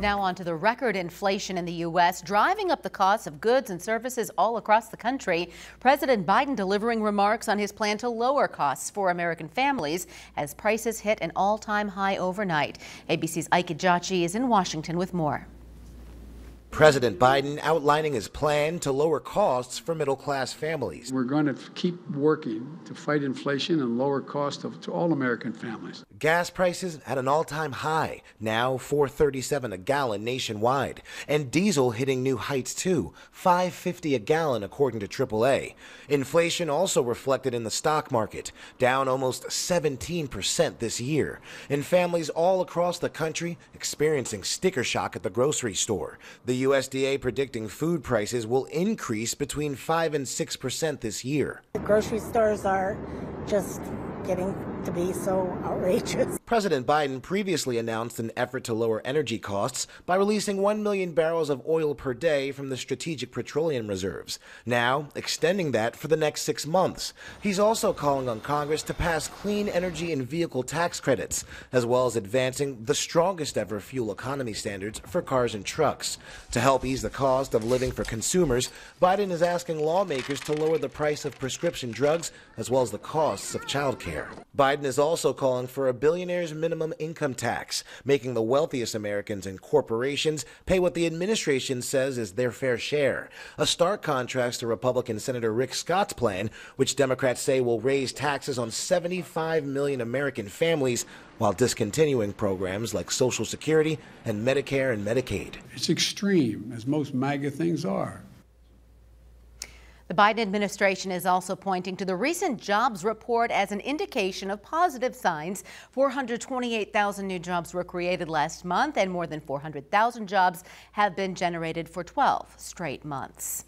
Now on to the record inflation in the U.S., driving up the costs of goods and services all across the country. President Biden delivering remarks on his plan to lower costs for American families as prices hit an all-time high overnight. ABC's Ike Ejiochi is in Washington with more. President Biden outlining his plan to lower costs for middle class families. We're going to keep working to fight inflation and lower costs to all American families. Gas prices at an all-time high, now 437 a gallon nationwide, and diesel hitting new heights too, 550 a gallon according to AAA. Inflation also reflected in the stock market, down almost 17% this year, and families all across the country experiencing sticker shock at the grocery store. The USDA predicting food prices will increase between 5 and 6 percent this year. The grocery stores are just getting to be so outrageous. President Biden previously announced an effort to lower energy costs by releasing 1 million barrels of oil per day from the Strategic Petroleum Reserves, now extending that for the next six months. He's also calling on Congress to pass clean energy and vehicle tax credits, as well as advancing the strongest ever fuel economy standards for cars and trucks. To help ease the cost of living for consumers, Biden is asking lawmakers to lower the price of prescription drugs as well as the costs of childcare. Biden is also calling for a billionaire's minimum income tax, making the wealthiest Americans and corporations pay what the administration says is their fair share. A stark contrast to Republican Senator Rick Scott's plan, which Democrats say will raise taxes on 75 million American families while discontinuing programs like Social Security and Medicare and Medicaid. It's extreme, as most MAGA things are. The Biden administration is also pointing to the recent jobs report as an indication of positive signs. 428,000 new jobs were created last month, and more than 400,000 jobs have been generated for 12 straight months.